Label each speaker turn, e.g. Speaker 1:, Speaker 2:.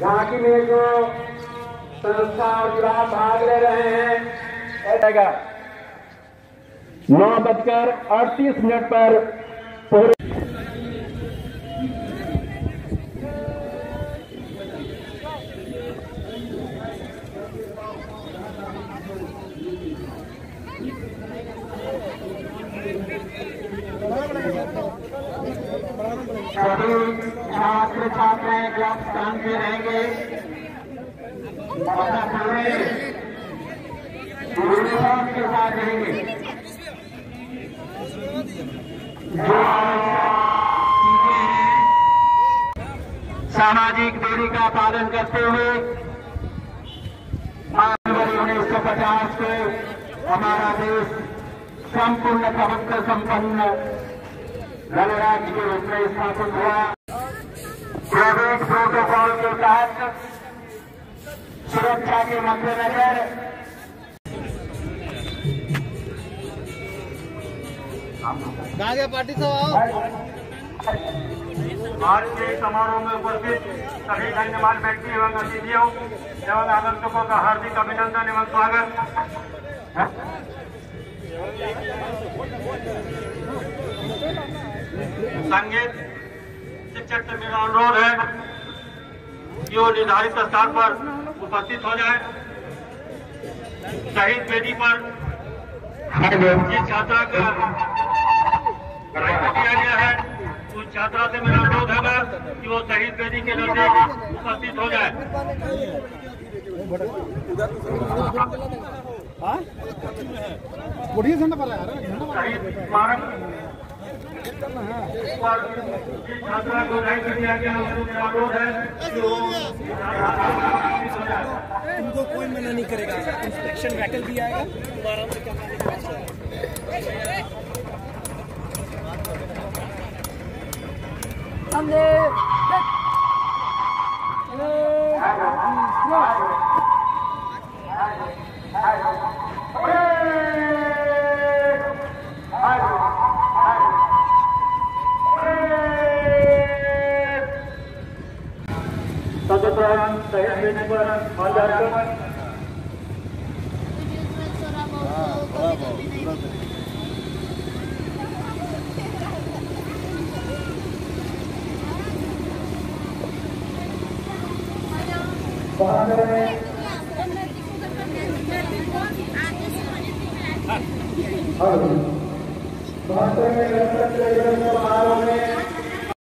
Speaker 1: झांकी में जो संस्था और विभाग भाग ले रहे हैं ऐसा नौ बजकर अड़तीस मिनट पर पूरे सभी छात्र छात्राएँ क्लास स्थान पे रहेंगे। अपना पूरे यूनिफॉर्म के साथ रहेंगे। सामाजिक दूरी का पालन करते हुए जनवरी उन्नीस सौ पचास को हमारा देश संपूर्ण प्रभुत्व संपन्न गणराज्य के रूप में स्थापित हुआ। कोविड प्रोटोकॉल के तहत सुरक्षा के मद्देनजर
Speaker 2: कहाँ पार्टी
Speaker 3: आज के समारोह में उपस्थित सभी धन्यवाद व्यक्ति एवं अतिथियों एवं आगंतुकों का हार्दिक अभिनंदन एवं स्वागत। संगीत शिक्षक से मेरा अनुरोध है कि वो निर्धारित स्थान पर उपस्थित हो जाए। शहीद वेदी पर जिस छात्रा का दिया गया है उस छात्रा से मेरा अनुरोध है कि वो शहीद वेदी के नज़दीक उपस्थित हो जाए।
Speaker 2: बढ़िया झंडा पर यार झंडा
Speaker 3: शहीद स्मारक जिस छात्रा को दायित्व दिया गया उसको अनुरोध कि वो उपस्थित जाए
Speaker 4: तुमको कोई मना नहीं करेगा। इंस्पेक्शन व्हीकल भी आएगा। आराम से
Speaker 5: हमने
Speaker 3: तदुपरांत शहीद पर माल्यार्पण
Speaker 1: में समारोह में